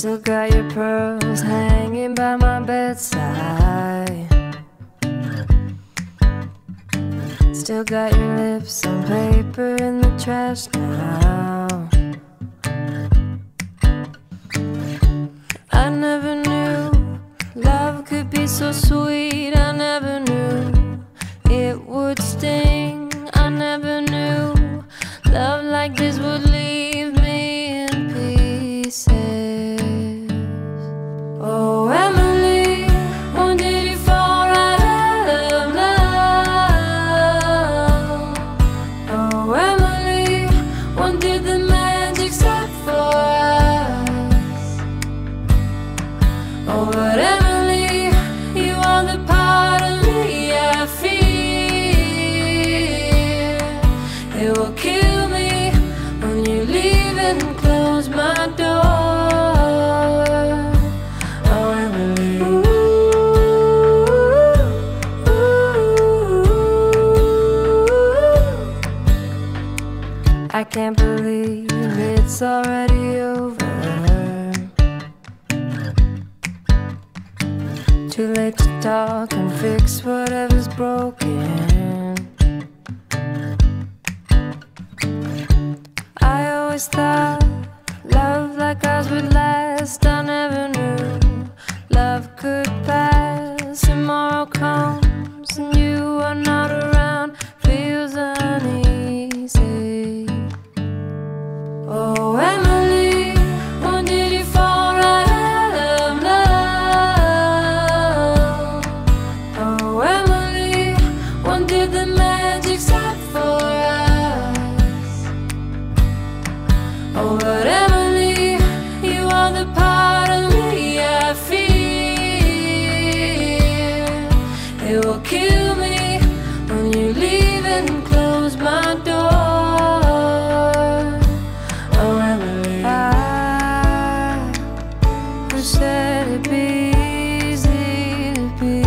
Still got your pearls hanging by my bedside. Still got your lips on paper in the trash now. I never knew love could be so sweet. I never knew it would sting. I never knew love like this would can't believe it's already over. Too late to talk and fix whatever's broken. I always thought my door. Oh, Emily, I wish that it'd be easy to be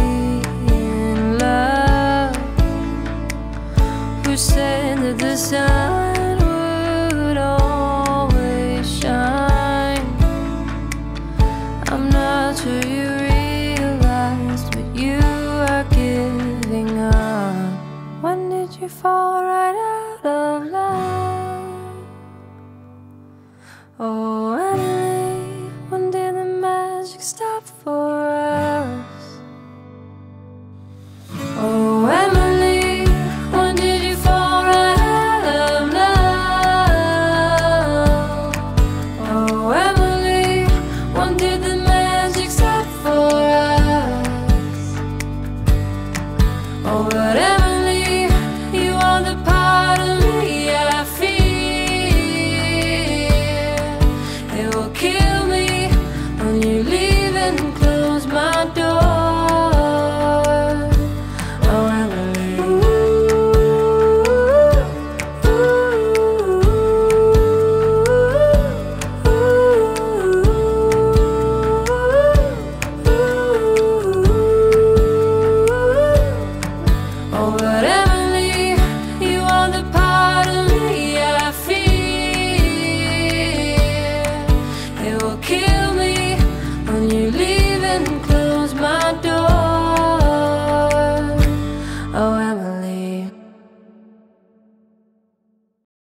in love. Who said that the sun would always shine? I'm not sure you you fall right out of love? Oh, Emily, when did the magic stop for us? my door.